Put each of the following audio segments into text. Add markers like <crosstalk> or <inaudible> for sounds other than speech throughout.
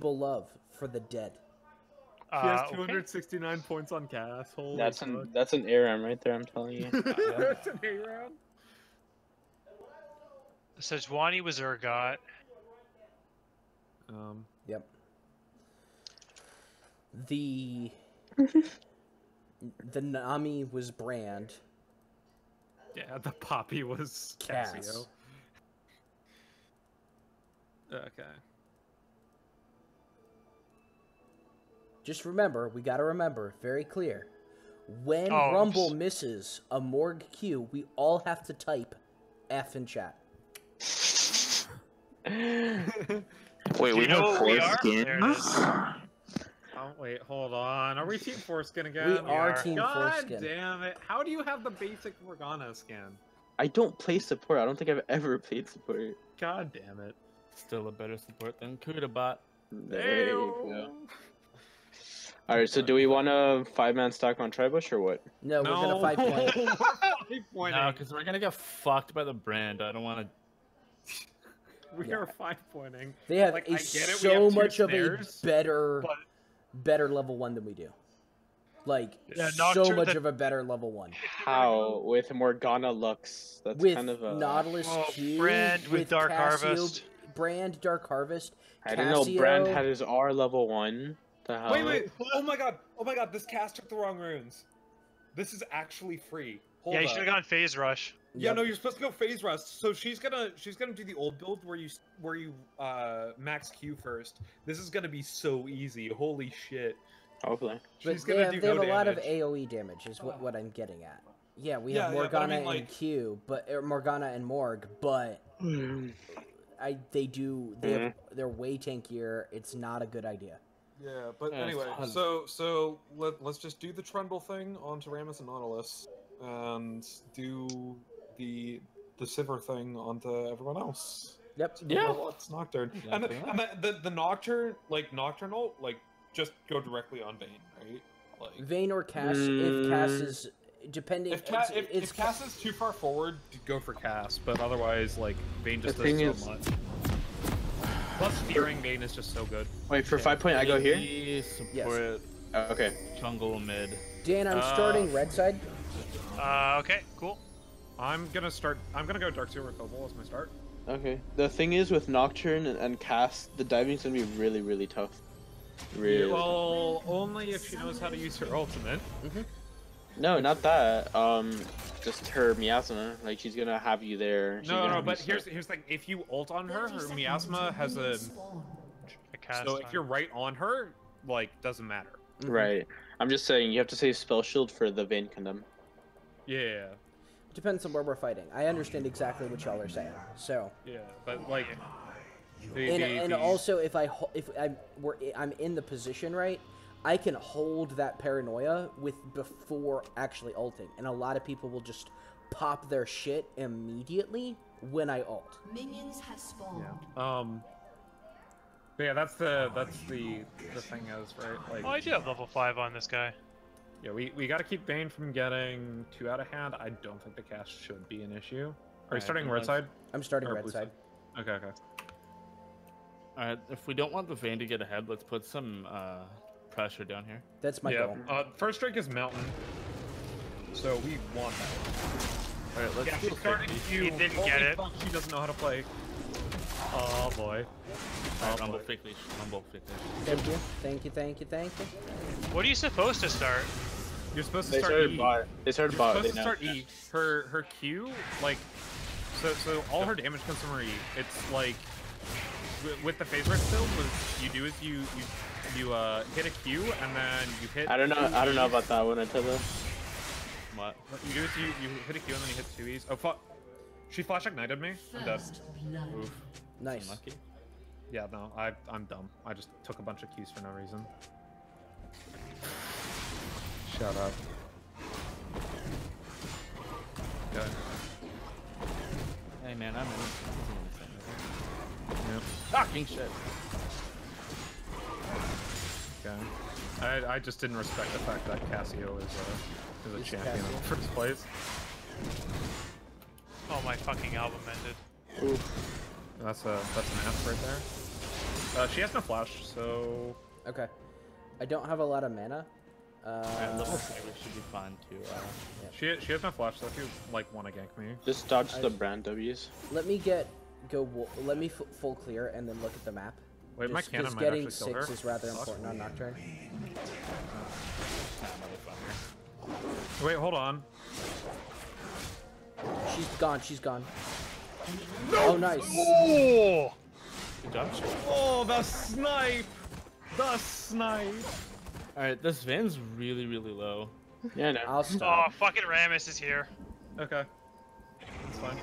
insatiable love for the dead. He Uh, has okay. 269 points on Cass. Holy That's fuck. an that's an ARAM right there. I'm telling you. <laughs> That's an A-round. Sejuani was Urgot. Um, Yep. The <laughs> the Nami was Brand. yeah, the Poppy was Cass. Cassio. Okay. Just remember, we got to remember, very clear. When Oh, Rumble s- misses a Morg Q, we all have to type F in chat. <laughs> Wait, we have what we four are? There it is. skins. <gasps> Oh wait, hold on. Are we Team Foreskin again? We are Team God Foreskin. damn it! How do you have the basic Morgana skin? I don't play support. I don't think I've ever played support. God damn it! Still a better support than Kudabot. There you go. All right, so do we want a five man stack on Tribush or what? No, No, we're gonna five point. We're <laughs> five pointing. No, because we're gonna get fucked by the brand. I don't want to. <laughs> we Yeah. are five pointing. They have Like, a I get it, so have two much of a better, but- better level one than we do. Like Yeah, so much the- of a better level one. How with Morgana Lux? That's with kind of a. Nautilus Oh, Q, Brand with Dark Cassio, Harvest. Brand Dark Harvest. I didn't know Brand had his R level one. The hell? Wait, wait. Oh my god. Oh my god. This Cass took the wrong runes. This is actually free. Hold yeah, you should have gone Phase Rush. Yeah, Yep. no, you're supposed to go phase rush. So she's gonna she's gonna do the old build where you where you uh max Q first. This is gonna be so easy. Holy shit. Hopefully. But She's they gonna have, do they have no a lot of. AOE damage, is what, what I'm getting at. Yeah, we Yeah, have yeah, I Morgana mean, like- and Q, but or Morgana and Morg, but I they do they have, Mm-hmm. they're way tankier. It's not a good idea. Yeah, but Yeah, anyway, so so let let's just do the Trundle thing on Taramus and Nautilus, and do the the Sivir thing onto everyone else. Yep. Yeah. Well, it's Nocturne, Yeah, and, the, and the, the the Nocturne like Nocturnal like just go directly on Vayne, right? Like Vayne or Cass if Cass Mm. is depending. if Cass, it's, if, it's if Cass is too far forward, go for Cass, but otherwise like Vayne just The does so is- much. Plus, fearing Vayne is just so good. Wait, for five point, I go here. Maybe Support Oh, okay. jungle mid. Dan, I'm Uh, starting red side. Uh, okay, cool. I'm gonna start. I'm gonna go Dark Silver Cobalt as my start. Okay. The thing is with Nocturne and, and Cass, the diving's gonna be really, really tough. Really. Well, only if she knows how to use her ultimate. No, not that. Um, just her miasma. Like she's gonna have you there. She's No, no, but here's here's the thing. If you ult on her, her miasma has a. A cast So if you're right on her, like doesn't matter. right. I'm just saying you have to save spell shield for the Vayne Condemn. Yeah, Depends on where we're fighting. I understand exactly what y'all are saying. So, yeah, but like. The, and, the- and the- also if I ho- if I'm we're, I'm in the position right, I can hold that paranoia with before actually ulting, and a lot of people will just pop their shit immediately when I ult. Minions have spawned. Yeah. Um. But yeah, that's the that's the the thing is right. Like, Oh, I do have level five on this guy. yeah, we we got to keep Vayne from getting too out of hand. I don't think the Cass should be an issue. Are you Alright, starting red side? I'm starting Or red blue side. Okay, okay. Alright, if we don't want the Vayne to get ahead, let's put some uh, pressure down here. That's my yeah. goal. Uh, first strike is mountain, so we want that. Alright, let's Yeah, do she started you. He didn't Holy get it. fuck, she doesn't know how to play. Oh boy. Alright, Oh, Rumble boy. fake leash. Rumble fake leash. Thank you, thank you, thank you, thank you. What are you supposed to start? You're supposed to They start started E. bot. They started You're bot. supposed They to know. start E. Her her Q like so so all her damage comes from her E. It's like wi- with the phase rush build, what you do is you you you uh hit a Q and then you hit. I don't know. I don't know about that one until the. What? What you do is you you hit a Q and then you hit two E's. Oh fuck! She flash ignited me. I'm dead. First blood. Oof. Nice. Unlucky. Yeah, no, I I'm dumb. I just took a bunch of keys for no reason. Shut up. Good. Hey man, I'm in. Yep. Fucking shit. Okay. I, I just didn't respect the fact that Cassio is a, is a Is champion in the first place. Oh, my fucking album ended. Oof. That's a that's an F right there. Uh, she has no flash, so Okay. I don't have a lot of mana. Alright, Uh, level five should be fine too. Uh, she she has no flash. So if you like want to gank me, Just dodge I- the brand W's. let me get go. Let me f- full clear and then look at the map. wait, my Just might getting actually kill six her. is rather Fuck. important on Nocturne. nah, motherfucker. Wait, hold on. She's gone. She's gone. Oh, nice. Oh! Good job. Oh, the snipe! The snipe! Alright, this van's really, really low. Yeah, no. I'll <laughs> stop. Oh, fucking Rammus is here. Okay, it's fine.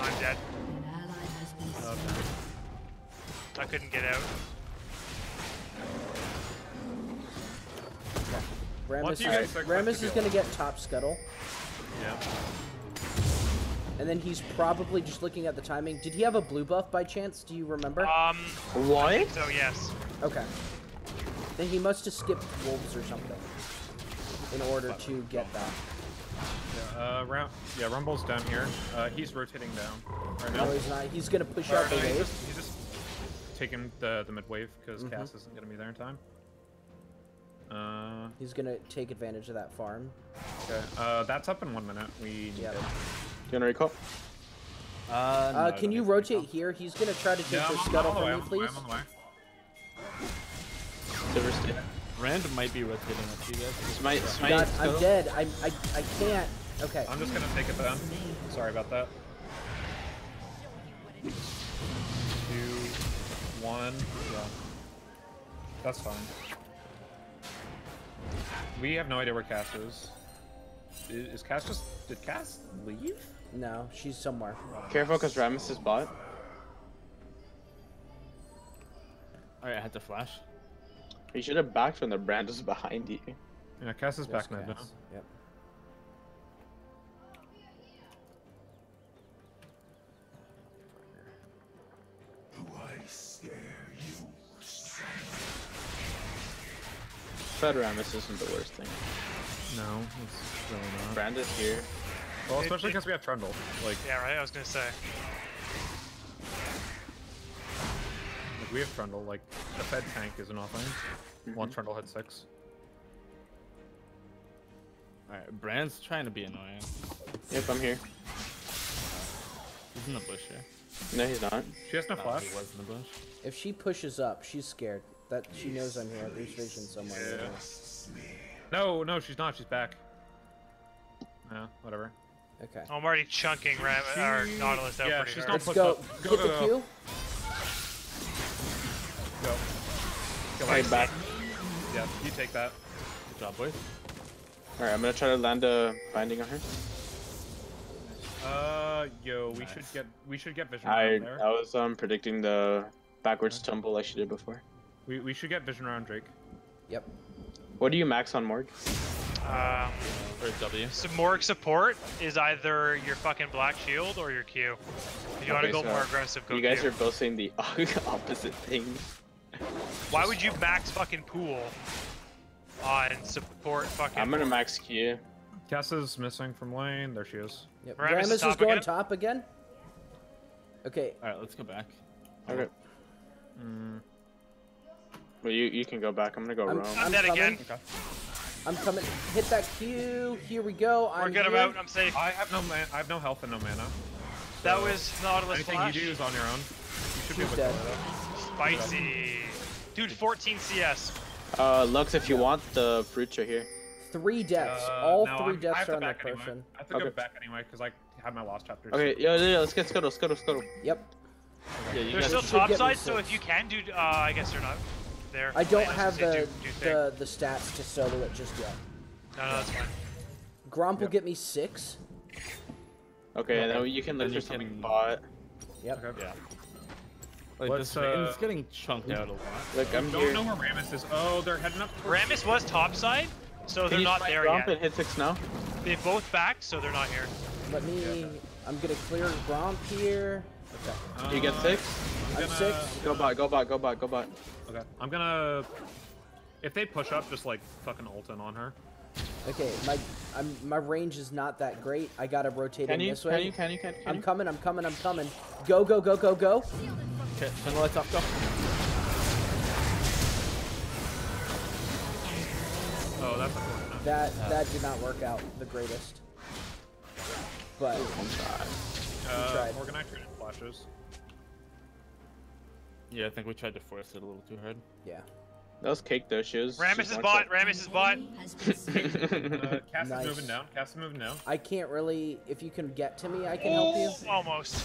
I'm dead. I couldn't get out. Rammus, you is, guys start Rammus clicking is gonna get top scuttle, Yeah. and then he's probably just looking at the timing. Did he have a blue buff by chance? Do you remember? Um, What? so yes. Okay. Then he must have skipped wolves or something in order to get that. Yeah, uh, Rum- yeah, Rumble's down here. Uh, he's rotating down right now. No, he's not. He's gonna push Or out the no, he's wave. just, he's just taking the the mid wave because Mhm. Cass isn't gonna be there in time. Uh, He's gonna take advantage of that farm. okay. Uh, that's up in one minute. We need Yeah. it. Do you wanna recall? Uh, no, Uh, I can you think so. rotate here? He's gonna try to take Yeah, the scuttle I'm on the way, from me, I'm on the way, please. I'm on the way. Rand might be rotating up to you guys. Smite, smite. God, I'm dead. I, I, I can't. Okay. I'm just gonna take it then. Sorry about that. Two, one, yeah. That's fine. We have no idea where Cass is. Is Cass just... Did Cass leave? No, she's somewhere. Careful, cause Rammus is bot. Oh, Alright, I had to flash. You should have backed when the brand was <laughs> behind you. Yeah, Cass is back Yes, mid now. Cass. Yep. But Rammus isn't the worst thing. No, it's really not. Brand is here. Well, especially because we have Trundle. Like, Yeah, right. I was gonna say. like, we have Trundle. Like, a Fed tank is nothing. Mm-hmm. One Trundle had six. Alright, Brand's trying to be annoying. Yep, I'm here. He's in the bush here. No, he's not. She has no flash. he was in the bush. If she pushes up, she's scared. That she knows I'm here. At There's vision somewhere. Yeah. No, no, she's not. She's back. Yeah, whatever. Okay. I'm already chunking Ram or Nautilus out Yeah, pretty she's hard. not Let's go. up. Go, Hit go, the go. Q. Go. Kill Okay, back. Yeah, you take that. Good job, boys. Alright, I'm gonna try to land a binding on her. Uh, yo, we Nice. should get we should get vision I there. I was um predicting the backwards tumble like she did before. We we should get vision around Drake. Yep. What do you max on Morg? Um, Or W. so Morg support is either your fucking black shield or your Q. If you want to go so more aggressive, go You guys Q. are both saying the <laughs> opposite thing. Why would you max fucking pool on support fucking? I'm gonna max Q. Cass is missing from lane. There she is. Yep. Rammus Rammus is is top going again? top again. Okay. Alright, let's go back. Okay. Mm, Well, you you can go back. I'm gonna go I'm, roam. I'm I'm dead coming. again. okay. I'm coming. Hit that Q. Here we go. We're I'm good. I'm here. out. I'm safe. I have no man. I have no health and no mana. That so was Nautilus anything flash. you do is on your own. You should be able She's to dead. kill her, Spicy. Dude, 14 CS. Uh, Lux, if you want the fruits are here. Three deaths. Uh, All no, three I'm- deaths are on that back anyway. person. I have to go back anyway because I had my last chapter. Okay, yo, yo, yo, let's get scuttle, scuttle, scuttle. Yep. Yeah, you They're still should get topside, so if you can do, uh, I guess they're not there. I don't have the do- do the the stats to solo it just yet. No, no, that's fine. Gromp will Yep. get me six. Okay, and Okay. then you can Then look you for something can- bot. Yep. Okay. Yeah. Like Let's, this van's uh, getting chunked out a lot. Look, I'm Don't here. know where Rammus is. Oh, they're heading up. Rammus was topside, so Can they're you not there Gromp yet. and hit six now? They both backed, so they're not here. Let me. I'm gonna clear Gromp here. Okay. You get Uh, six? I'm gonna- six. Go back, go back, go back, go back. Okay. I'm gonna. If they push up, just like fucking ult in on her. Okay, my I'm, my range is not that great. I gotta rotate Can in you? this way. Can you? Can you? Can, can I'm you? coming. I'm coming. I'm coming. Go go go go go. Okay, turn the lights off. Go. Oh, that's unfortunate. That that did not work out the greatest. But Uh, tried. Morganite traded flashes. Yeah, I think we tried to force it a little too hard. yeah, That was cake though. She was. Rammus is bot. Rammus <laughs> is bot. Has. Uh, Cass Nice. is moving down. Cass is moving down. I can't really. If you can get to me, I can help you. Almost.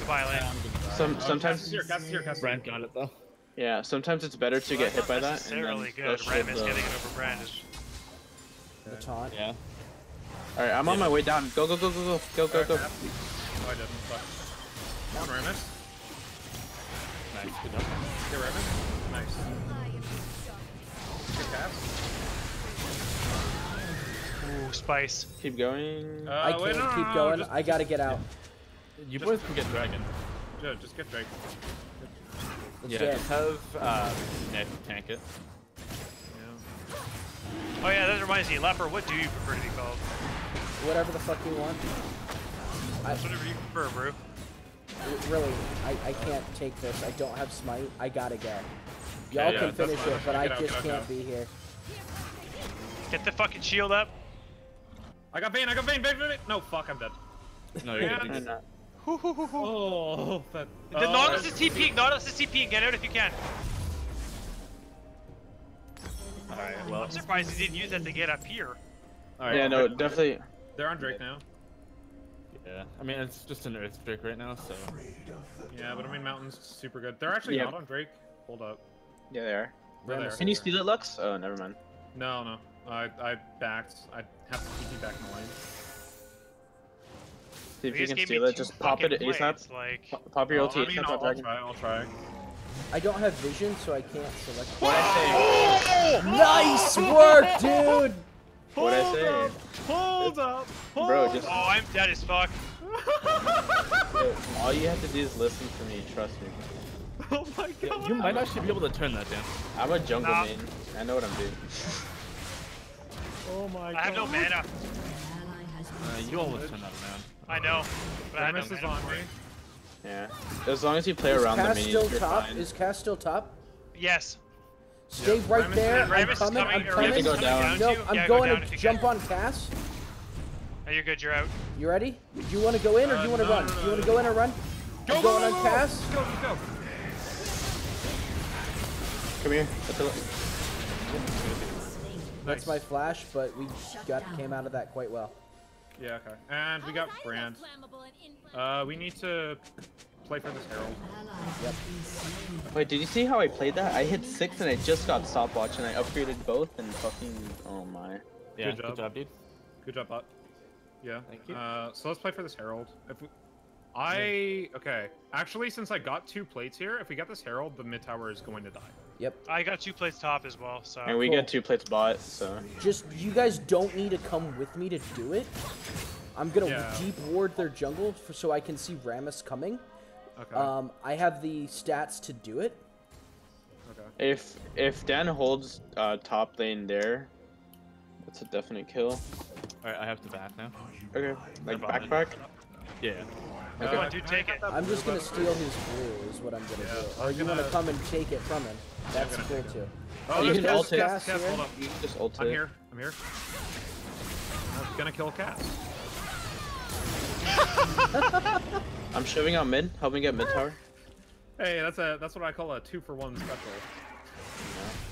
Goodbye, Lane. Some Uh, Cass is sometimes. here. Cass is here. Cass is here. Brand got it though. Yeah, sometimes it's better to get hit by that. and necessarily good. Rammus the- getting it over Brand is The taunt. Yeah. All right, I'm on my way down. Go go go go go go go Uh, go. Cass. Oh, I didn't. But... Come on, Rammus. Nice. Good job. Get Rammus. Nice. Get Cass. ooh spice. Keep going. Uh, I can't no, no, keep no, going. Just, I gotta get out. You Just- boys can get dragon. yeah, just get Dragon. Let's Yeah, get. just have uh, Nick tank it. Yeah. Oh yeah, that reminds me. Leper, what do you prefer to be called? Whatever the fuck you want. I, Whatever you prefer, bro. Really, I, I can't take this. I don't have smite. I gotta go. Y'all yeah, can finish it, but. I out, just out, can't out. be here. Get the fucking shield up. I got Vayne. I got Vayne. Vayne, Vayne. Vayne. No, fuck. I'm dead. No, you're Yeah. good. And, uh, Oh, that. The oh, Nautilus is TPing. Nautilus is TPing. Get out if you can. Alright, well. I'm surprised he didn't use that to get up here. Alright. yeah, no, definitely. They're on Drake now. Yeah. I mean, it's just an Earth Drake right now, so. Yeah, but I mean, Mountain's super good. They're actually Yeah. not on Drake. Hold up. Yeah, they are. They're there. Can you steal it, Lux? Oh, never mind. No, no. I I backed. I have to keep you back in the lane. See if They you just can steal it. Just pop it fucking ASAP. blades, Like, Pop- Pop your Well, ulti I mean, ASAP I'll, I'll try. I'll try. I don't have vision, so I can't select. What I oh! Nice work, dude. Say? What I say? Hold up. Bro, just oh, I'm dead as fuck. <laughs> all you have to do is listen to me. Trust me. <laughs> Oh my god. You might actually be able to turn that down. I'm a jungle Nah. main. I know what I'm doing. <laughs> Oh my god. I have no mana. Uh, you always turn that around. I know. But I have no Rammus mana on for me. it. Yeah. As long as you play Is around the Cass minions, still you're top? fine. Is Cass still top? Yes. Stay Yeah, right Rammus- there. I'm coming. coming, I'm or You have coming. go down. down No. I'm Yeah, go going down to jump can. on Cass. Oh, you're good. You're out. You ready? Do you want to go in or do you Uh, want to no, run? no, Do you want to go in or run? Go, I'm go, going go, on go, Cass. Go, go, go. Come here. That's a- That's my flash, but we got came out of that quite well. Yeah, okay. And we got Brand. Uh, we need to play for this Herald. ally has been slain. Wait, did you see how I played that? I hit six and I just got stopwatch and I upgraded both and fucking oh my. Yeah, Good good job. job, dude. Good job, bot. Yeah. Thank you. Uh, so let's play for this Herald. If we... I okay. Actually, since I got two plates here, if we get this Herald, the mid tower is going to die. Yep. I got two plates top as well, so. And we Cool. get two plates bot, so Just you guys don't need to come with me to do it. I'm gonna Yeah. deep ward their jungle for, so I can see Rammus coming. Okay. Um, I have the stats to do it. okay. if if Dan holds uh, top lane there, that's a definite kill. Alright, I have to back now. Okay, like Never mind. backpack. Yeah. Okay. Come on, dude, take it. I'm just gonna steal his blue is what I'm gonna Yeah, do. I'm Or you wanna gonna- come and take it from him? That's gonna cool too. Oh, You can Cass, ult it. Cass, Cass, hold up. You can just ult I'm it. here. I'm here. I'm gonna kill Cass. <laughs> I'm shoving out mid. Help me get mid tower. Hey, that's a that's what I call a two for one special.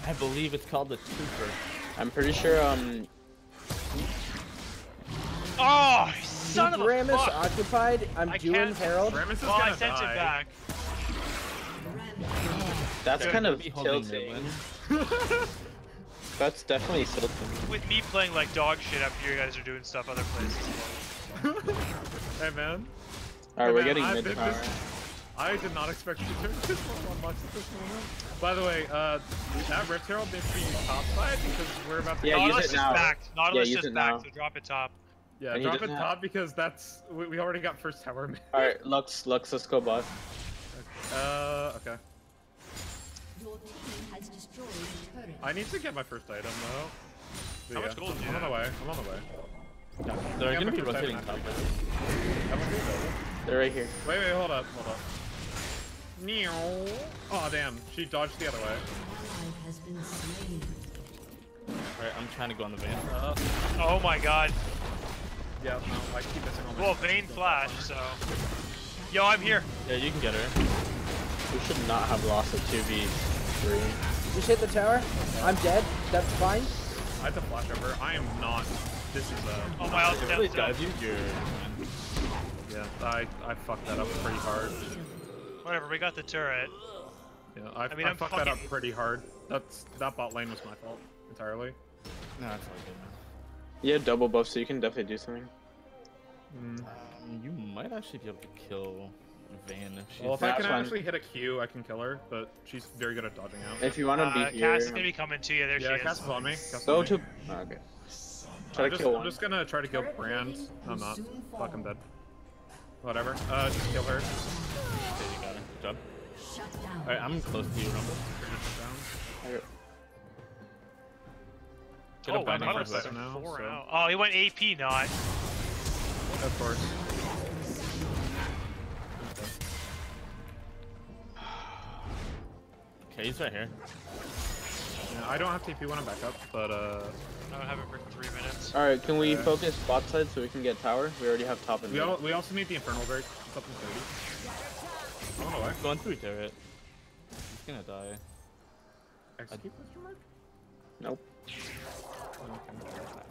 I believe it's called the Twofer. I'm pretty sure um Oh, son of Keep a Rammus fuck. occupied. I'm I doing can't- Herald. Rammus is Well, gonna sent die. it back. that's Good. kind of tilting. <laughs> That's definitely tilting. With me playing like dog shit after you guys are doing stuff other places. <laughs> Hey man, Alright, we're getting I've mid been tower. this- I did not expect you to turn this one on much at this moment. By the way, uh, that Rift Herald needs to be top side because we're about to. Yeah, use Nautilus it is now. backed. Nautilus use is it back, now. so drop it top. Yeah, And drop it doesn't top because that's we, we already got first tower. man. Alright, Lux, Lux, let's go bot. Uh, okay. Your team has destroyed a turret. I need to get my first item though. But How yeah, much gold do you I'm on the way. I'm on the way. They're Yeah, gonna be but for rotating seven, top. actually. Right? Have a good though. They're right here. Wait, wait, hold up, hold up. Neow. Oh damn, she dodged the other way. Ally has been slain. Alright, I'm trying to go on the van. Uh, Oh my god. yeah, no, I keep missing all my. Well, Vayne flash, so. Yo, I'm here. Yeah, you can get her. We should not have lost a 2v3. Just hit the tower. I'm dead. That's fine. I have to flash over. I am not. This is a. Oh my ult's If down they still. dive you, you're. Yeah, I I fucked that up pretty hard. Whatever, we got the turret. Yeah, I, I mean, I I'm fucked that up pretty hard. That's that bot lane was my fault entirely. No, that's all good, man. You have double buff, so you can definitely do something. Mm. Um, you might actually be able to kill Van if she's. Well, if I can fine. actually hit a Q, I can kill her, but she's very good at dodging out. If you want to Uh, be here, Cass is gonna be coming to you. There yeah, she Cass is. is on me. Cass is go on me. to. oh, okay. Try I'm to just, kill I'm one. just gonna try to kill Brand. I'm not. Fuck, I'm dead. Whatever. Uh, just kill her. Okay, you got her. Good job. Shut down. Alright, I'm close to you, Rumble. Get Oh, up I binding for a second second. now, so- now. Oh, he went AP, not. Of course. <sighs> Okay, he's right here. Yeah, I don't have TP when I'm back up, but uh, I don't have it for three minutes. All right, can we Okay. focus bot side so we can get tower? We already have top and we mid. all we also need the Infernal Break. It's up in 30. I'm on the way. Going through turret. He's gonna die. Execute question mark? Nope.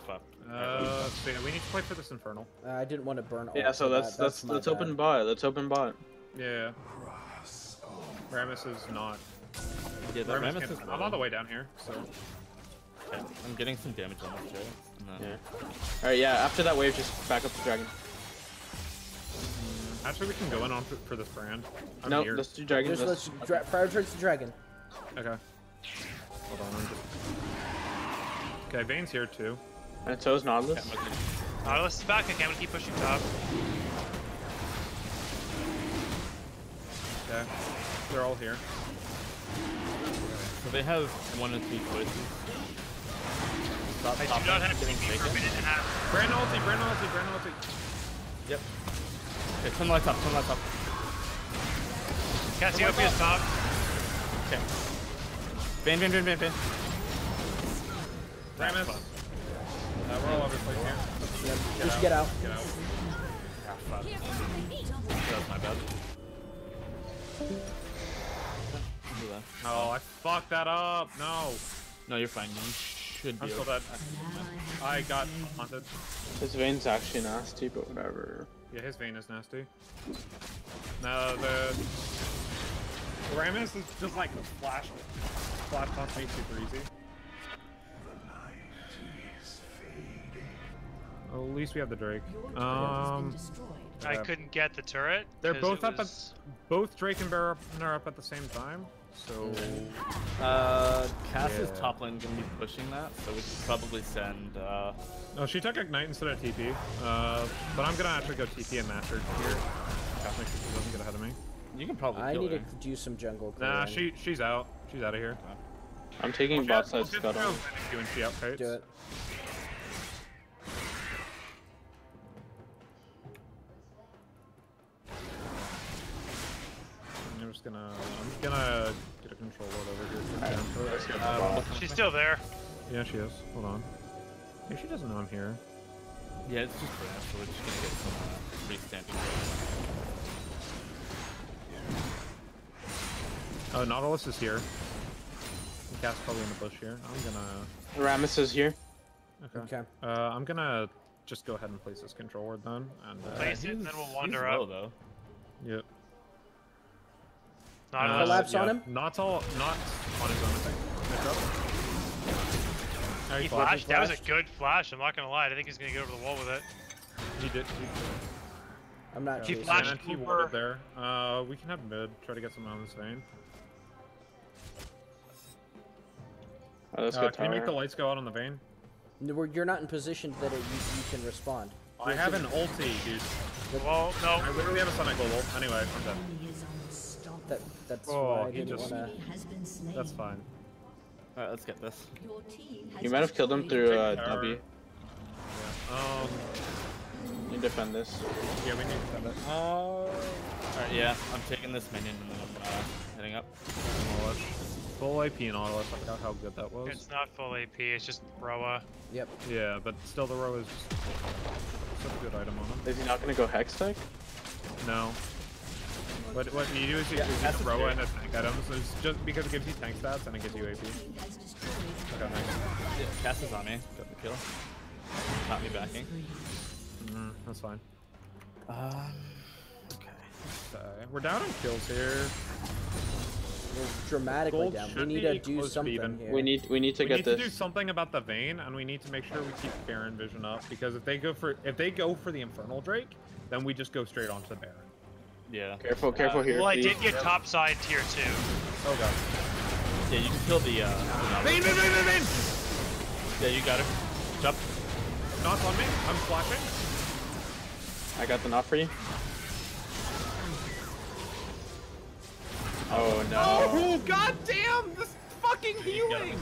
Ah. Uh, so yeah, we need to play for this Infernal. Uh, I didn't want to burn. Yeah, so that's let's that. let's let's bad. open bot. Let's open bot. Yeah. Rammus is not. Yeah, that Ramus Rammus is I'm on the way down here, so. Okay, I'm getting some damage on this turret. and Yeah. All right, yeah. After that wave, just back up the dragon. Actually, we can go in on for, for this brand. I'm no, here. let's do dragon. Just Let's, let's dra- prioritize the dragon. Okay. Hold on. I'm just... Okay, Vayne's here too. and so's Nautilus. Yeah, Nautilus is back. Okay, I'm gonna keep pushing top. Okay. They're all here. So they have one and two choices. Top, I top do not have getting TP for a taken. minute and a half. Brand ulti, brand ulti, brand ulti. Yep. Okay, turn lights up, turn lights up. Cassiopeia's top. Okay. Van, van, van, van, van. Rammus. Uh, we're all over the place here. Yep. Get Just out. get out. Get out. Ah, fuck. That was my bad. Do that. Oh, I fucked that up. No. No, you're fine. You should be I'm still okay. dead. An ally has I got slain. haunted. This Vayne's actually nasty, but whatever. Yeah, his Vayne is nasty. No, the Rammus is just like a flash, flash toss me super easy. Well, at least we have the Drake. Your turret has been Um. I couldn't get the turret. They're both up was- at both Drake and Bear are up at the same time. So Uh, Cass is Yeah. top lane gonna be pushing that, so we should probably send, uh, no, she took Ignite instead of TP. Uh, but I'm gonna actually go TP and Master here. Gotta make sure she doesn't get ahead of me. you can probably I kill need her. to do some jungle. Nah, clearing. she she's out. She's out of here. I'm taking We'll bot side scuttle. throw Zenitsu and she outkites. do it. Just gonna I'm just gonna get a control load over here. for Alright, Zen. let's get the Uh, She's still there. Yeah, she is. Hold on. Maybe she doesn't know I'm here. Yeah, it's just for us, so we're just gonna get some uh, freestanding. Oh, Nautilus is here. Cat's probably in the bush here. I'm gonna. Rammus is here. Okay. Okay. Uh, I'm gonna just go ahead and place this control ward then, and uh, Place it, and then we'll wander he's low, though. yep. Nautilus. Uh, Collapse on him? Not all, not on his own. I think. Nice up. Oh, He flashed, flashed. That was a good flash. I'm not gonna lie. I think he's gonna get over the wall with it. He did. He, I'm not uh, He chasing. flashed and he over- warded there. Uh, we can have mid. Try to get some on this Vayne. Oh, let's Uh, get can you make the lights go out on the Vayne? No, You're not in position that it, you, you can respond. I have an ulti, dude. Well, no. I literally have a Sonic Global. Anyway, I'm dead. Enemy is unstoppable. That that's Oh, why I didn't just- want Enemy has been slain. That's fine. Alright, let's get this. Your team has You might have killed him through uh, Tower. W. Um, You defend this. yeah, we need to defend it. Uh, Alright, yeah, I'm taking this minion and then I'm uh, heading up. Nautilus. Full AP Nautilus. I forgot how good that was. It's not full AP, it's just Roa. Yep. Yeah, but still the row is just such a good item on him. Is he not gonna go hex tech? No. What what you do is you, Yeah, is you that's just a in a tank item, so it's just because it gives you tank stats and it gives you AP. team has destroyed Okay, nice. Yeah, Cass is on me. Got the kill. Not me backing. Mm, that's fine. Um, okay. So, we're down on kills here. We're dramatically Gold down. We need to do close to something here. We need we need to we get need this. to do something about the Vayne, and we need to make sure we keep Baron vision up because if they go for if they go for the Infernal Drake, then we just go straight onto the Baron. Yeah. Careful, careful here. Well, I please. did get top side tier 2. Oh god. Yeah, you can kill the, uh, the Nautilus. Vayne, Vayne, Vayne, Vayne, Vayne! Yeah, you got it. Jump. Not on me. I'm flashing. I got the knot for you. Oh no. Oh god damn! This fucking healing.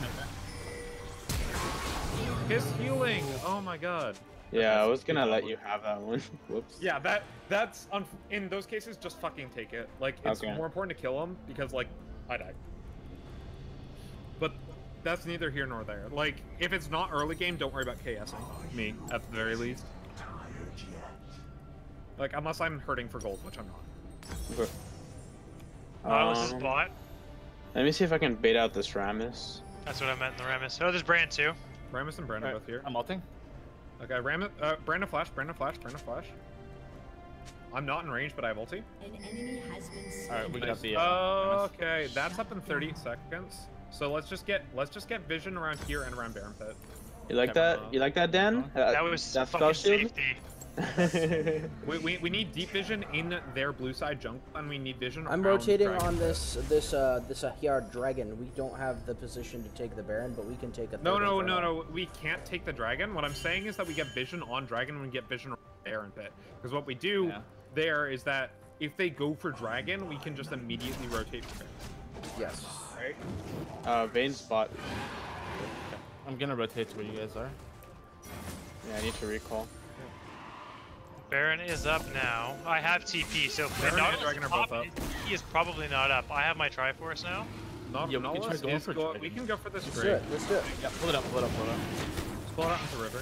His healing. Oh my god. Yeah, I was gonna let you have that one. <laughs> Whoops. Yeah, that that's un- in those cases just fucking take it. Like it's Okay. more important to kill him because like I died. But that's neither here nor there. Like if it's not early game, don't worry about KSing me at the very least. Like unless I'm hurting for gold, which I'm not. Okay. Nautilus is Um, bot. Let me see if I can bait out this Rammus. That's what I meant in the Rammus. Oh, there's Brand too. Ramus and Brand Brandon both here. I'm ulting. Okay, Ram uh, Brandon flash, Brandon flash, Brandon flash. I'm not in range, but I have ulti. An enemy has been slain. Alright, we got the, uh, okay, that's up in 30 seconds. So let's just get let's just get vision around here and around Baron Pit. You like Okay, that? uh, You like that, Dan? Uh, That was that fucking safety. <laughs> We, we, we need deep vision in their blue side jungle, and we need vision. I'm rotating on Pit. this this uh this Ahyar dragon. We don't have the position to take the Baron, but we can take a. No, third no, Inferno. no, no. We can't take the dragon. What I'm saying is that we get vision on dragon when we get vision around Baron Pit. Because what we do Yeah. there is that if they go for dragon, we can just immediately rotate for Yes. Right? uh, Vayne's bot. I'm gonna rotate to where you guys are. Yeah, I need to recall. Baron is up now. I have TP, so if Baron and Dragon are both up. He is probably not up. I have my Triforce now. Not, Yeah, we can try going for go- we can go for this Let's do it. Let's do it. Yeah, pull it up, pull it up, pull it up. Just pull it out into river.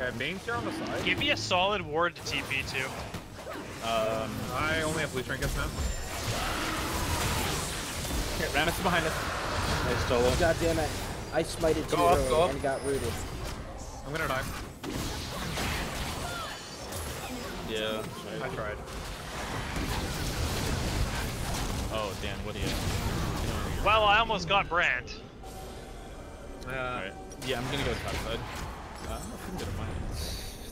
Okay, Vayne's here on the side. Give me a solid ward to TP too. Um, I only have blue trinkets now. here, Rammus is behind us. Nice solo. God damn it! I smited too Go up, go up. and got rooted. I'm gonna die. Yeah. I tried. Oh, Dan, what do you? Well, I almost got Brand. Uh, Alright. Yeah, I'm gonna go top side. Uh, I'm good at mine.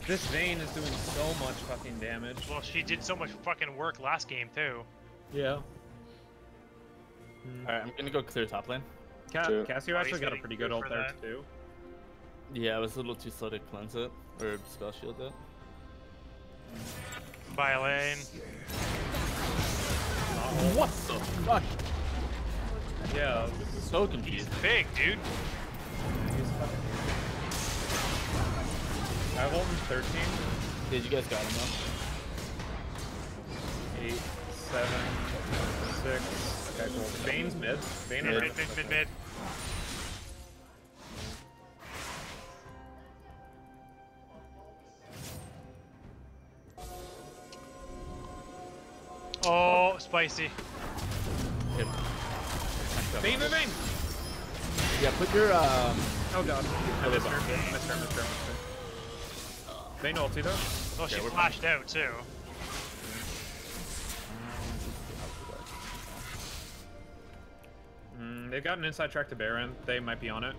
This Vayne is doing so much fucking damage. Well, she did so much fucking work last game too. Yeah. Alright, I'm gonna go clear top lane. Ca- True. Cassio Oh, actually got a pretty good good ult there that. too. Yeah, I was a little too slow to cleanse it or spell shield it. By lane. What the fuck? Yeah. So He's confused. big, dude. I have ult in 13, Did you guys got him 8, 7, 6. Okay, cool. Vayne's mid. Vayne Mid, mid. mid, mid, mid, spicy. though. Hit. Vayne, Vayne, Vayne! Yeah, put your um. Oh god. I Oh, missed they her. both. Missed her, missed her, missed her. Vayne ulti though. Oh, she we're flashed out too. Mm, they've got an inside track to Baron. They might be on it.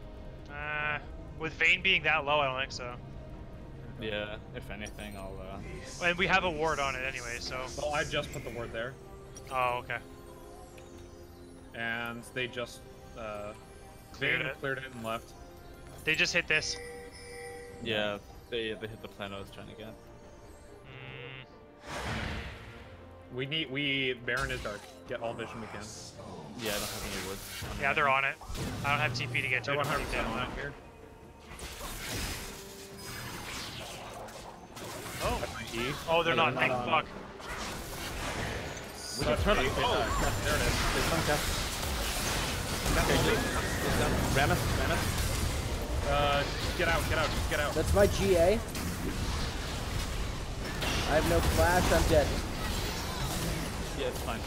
Uh, with Vayne being that low, I don't think so. Yeah, if anything, I'll. uh... And we have a ward on it anyway, so. Well, I just put the ward there. Oh, okay. And they just, uh, Cleared Vayne it. cleared it and left. They just hit this. Yeah, they they hit the plan I was trying to get. Mm, We need, we, Baron is dark. Get all vision we can. Yeah, I don't have any wood. Yeah, my they're on it. I don't have TP to get to They're it. I'm 100% on it here. Oh, E. oh, they're not. not Thank on it. fuck. We can turn it. Oh, there it is. There's some Cass. Rammus, Rammus. Uh, get out, get out, just get out. That's my GA. I have no flash. I'm dead. Yeah, it's fine.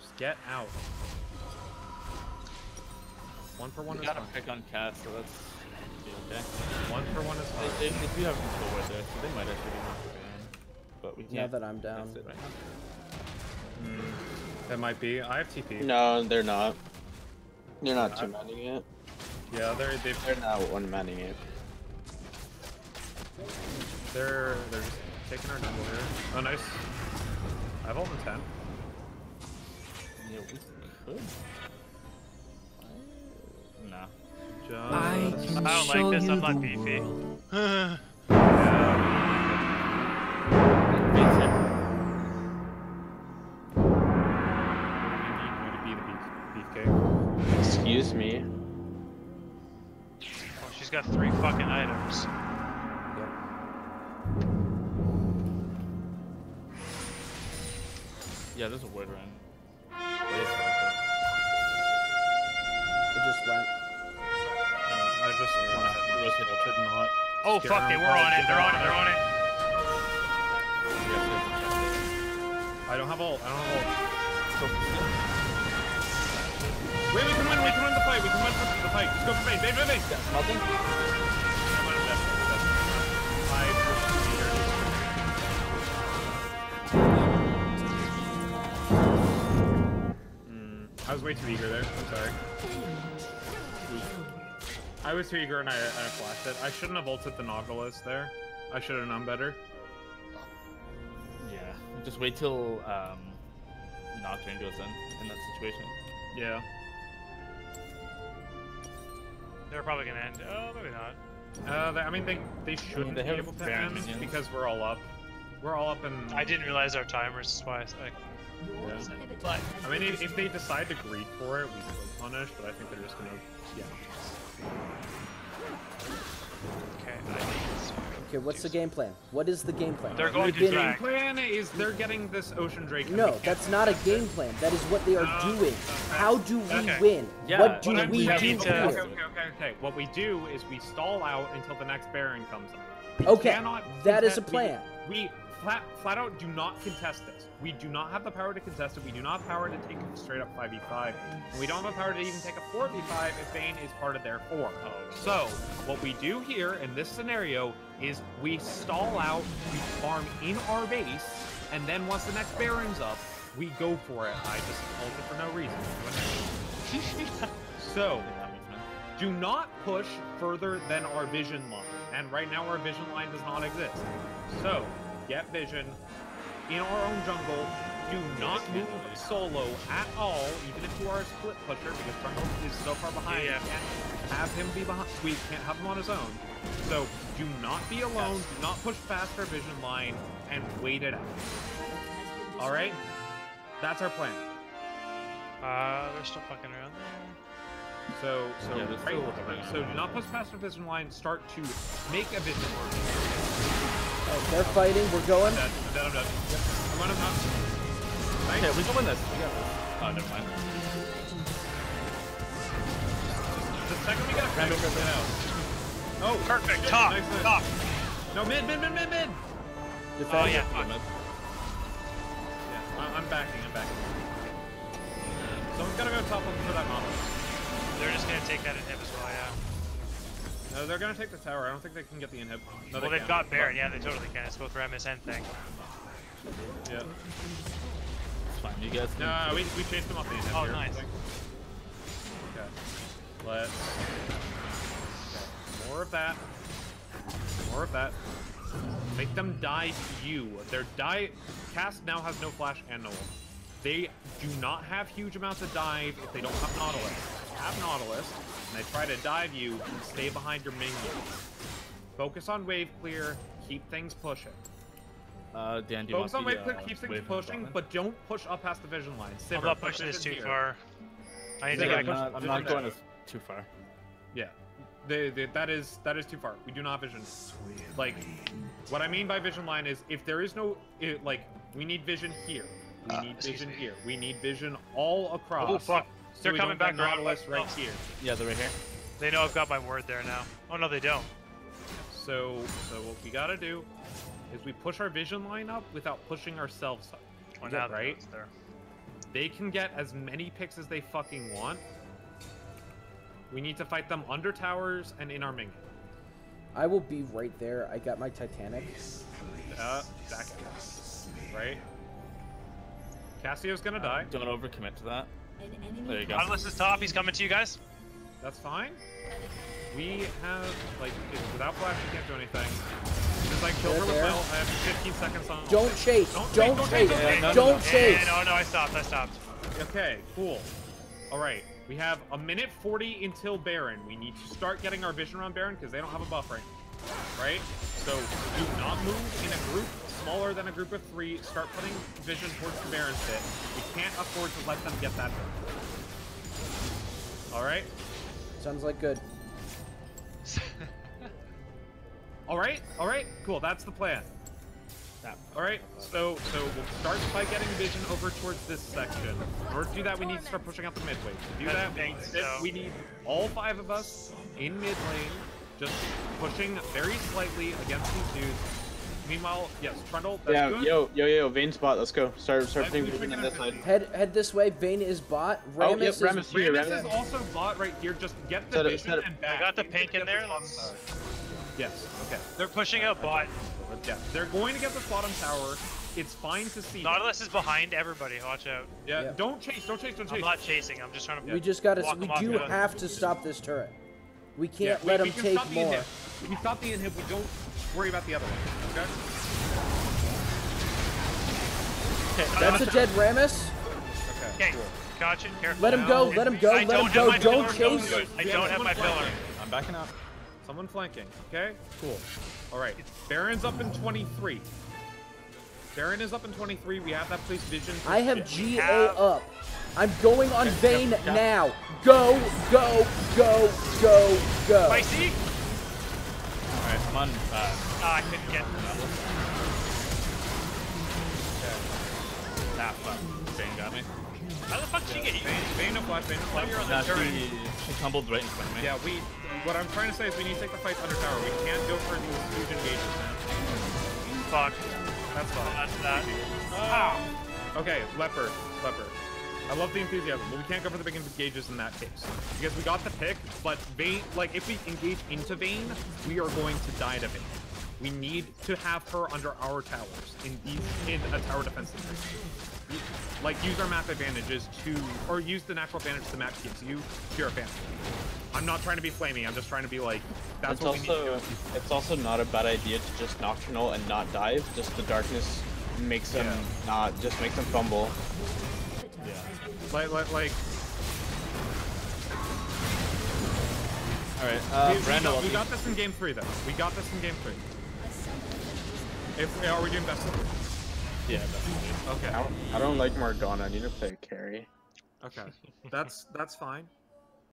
Just get out. One for one We got a fine. pick on Cass, so that's be okay. One for one is They, fine. they, they do have control right there, so they might actually be enough for Baron. But we Now can't. Now that I'm down. fix it right now. That might be. I have TP. No, they're not. They're not two manning it. Yeah, they're they've, They're not one manning it. they're they're just taking our jungle here. Oh, nice. I have ult in ten. Yeah, we could. Nah. Just I don't like this. I'm not beefy. we need you to be the beef, <laughs> beefcake. Excuse me. Oh, she's got three fucking items. Yeah, there's a word around. It just went. I just want to rotate ulted and not. Oh fuck, they them. were on it. They're on it. They're on it. I don't have ult. I don't have ult. Wait, we can win. We can win the fight. We can win the fight. Just go for bait. Bait, bait, bait. Nothing? Mm, I was way too eager there. I'm sorry. I was too eager and I, I flashed it. I shouldn't have ulted the Nautilus there. I should have known better. Yeah. Just wait till um, Nocturne goes in in that situation. Yeah. They're probably gonna end. Oh, maybe not. Uh, they, I mean, they they shouldn't they be able to Baron end minions. because we're all up. We're all up in. I didn't realize our timers. That's why I, like, Yeah. but I mean, if, if they decide to greed for it, we will punish. But I think they're just gonna. Yeah. okay. I think Okay, what's the game plan? What is the game plan? They're We've going to been- drag. Plan is they're getting this ocean drake. No, that's not a game it. plan. That is what they are Oh, doing. okay. How do we Okay. win? Yeah, what do well, we we do need here? to- Okay, okay, okay, okay. What we do is we stall out until the next Baron comes up. We Okay, that is a plan. We, we flat, flat out do not contest this. We do not have the power to contest it. We do not have power to take it straight up 5v5. And we don't have the power to even take a 4v5 if Vayne is part of their 4. So, what we do here in this scenario is we stall out, we farm in our base, and then once the next Baron's up, we go for it. I just ulted for no reason. <laughs> so, do not push further than our vision line. And right now our vision line does not exist. So, get vision in our own jungle. Do not move solo at all, even if you are a split pusher, because Trundle is so far behind. Yeah. Can't have him be behind. We can't have him on his own. So, do not be alone. Do not push past our vision line, and wait it out. All right, that's our plan. uh, they're still fucking around. So, so, Yeah, there's right, still a bit. so do not push past the vision line. Start to make a vision line. Oh, they're fighting. We're going. I'm dead. I'm dead. I'm dead. Yep. I'm on him. Nice. Okay, we can win this. We got this. Oh, never mind. The second we get a frag, we'll out. Oh, Perfect. shit, Top. nice. Top. No, mid, mid, mid, mid, mid. Oh yeah. Fuck. Yeah, I- I'm backing. I'm backing. Someone's gotta go top for that mama. They're just gonna take that inhib as well. Yeah. No, they're gonna take the tower. I don't think they can get the inhib. No, well, they they've got Baron. Yeah, they totally can. It's both Remus and Thing. Yeah. It's fine. You guys can. No, we, we chased them off the inhib. Oh, here, nice. Okay. Let's. Okay. More of that. More of that. Make them die to you. Their die. Cass now has no flash and no ult. They do not have huge amounts of dive if they don't have Nautilus. Have Nautilus, and they try to dive you, stay behind your minions. Focus on wave clear, keep things pushing. Uh, Dan, do you Focus on want wave the, click uh, keeps things pushing, but don't push up past the vision line. I'm not put pushing this too here. far. I need to get I'm not, I'm not going as too far. Yeah, they, they, that is that is too far. We do not vision. Like, what I mean by vision line is if there is no it, like, we need vision here. We Uh, need vision me. here. We need vision all across. Oh fuck! So They're coming back around. Nautilus right Oh, here. Yeah, they're right here. They know I've got my word there now. Oh no, they don't. So so what we gotta do is we push our vision line up without pushing ourselves up. Oh, Yeah, now they right? there. They can get as many picks as they fucking want. We need to fight them under towers and in our minion. I will be right there. I got my Titanic. Uh, that right? Cassio's gonna die. Don't overcommit to that. An enemy There you go. Nautilus is top. He's coming to you guys. That's fine. We have like without flash, we can't do anything. Since I killed her with There, there. my ult, I have 15 seconds on. Don't chase. Don't Don't, chase, don't chase, chase. don't chase. no, no, Don't no. chase. Yeah, no, no, I stopped. I stopped. Okay, cool. All right, we have a minute 40 until Baron. We need to start getting our vision around Baron because they don't have a buff right now. Right? So do not move in a group smaller than a group of three. Start putting vision towards the Baron pit. We can't afford to let them get that hit. All right? Sounds like good. <laughs> All right? All right? Cool, that's the plan. All right, so so we'll start by getting vision over towards this section. In order to do that, we need to start pushing out the mid wave. To do that, the we need, so- we need all five of us in mid lane, just pushing very slightly against these dudes. Meanwhile, yes, Trundle, that's yeah, good. yo, yo, yo, Vayne spot. Let's go. Start, start Let's putting do on this side. Head head this way. Vayne is bot. Oh, Rammus yep, is here. Rammus Rammus. is also bot right here. Just get the Set it- vision set it. and back. I got the pink in there. bottom Let's- Yes. Okay. They're pushing out bot. Yeah. They're going to get this bottom tower. It's fine to see. them. Nautilus is behind everybody. Watch out. Yeah, Yeah. Don't chase. Don't chase. Don't chase. I'm not chasing. I'm just trying to. We just gotta. We do have to stop this turret. We can't we- let we him can take stop more. inhib. We stop the inhib. We don't worry about the other one. Okay. That's a dead Rammus. Okay. Okay, gotcha. Careful. Let him go. Let him go. I Let him go. Don't pillar, don't chase. I don't have my pillar. I'm backing up. Someone flanking. Okay. Cool. All right. Baron's up in 23. Baron is up in 23. We have that place vision. I have. GA have- up. I'm going on Vayne yeah, yeah. now. Go, go, go, go, go. Spicy? Alright, I'm on. Uh, Ah, I couldn't get. nah, fuck. Vayne got me. How the fuck did you get you? Vayne, Vayne of flash. Vayne of flash. You're on the turret. she, she tumbled right in front of me. Yeah. We. What I'm trying to say is we need to take the fight under tower. We can't go for these huge engagements now. Fuck. That's fine. That's that. Okay, leopard, leopard. I love the enthusiasm, but we can't go for the big engages in that case because we got the pick. But Vayne, like if we engage into Vayne, we are going to die to Vayne. We need to have her under our towers in these in a tower defensive situation. Like use our map advantages to, or use the natural advantage the map gives you to your advantage. I'm not trying to be flaming, I'm just trying to be like, that's It's what we need to also do. it's also not a bad idea to just nocturnal and not dive. Just the darkness makes them Yeah. not just makes them fumble. Like, like, like Alright, uh, we, we Brando, got, we got this in game three, though. We got this in game three. If are we doing best of three? Yeah, definitely. Okay. I don't, I don't like Morgana. I need to play a carry. Okay. That's that's fine.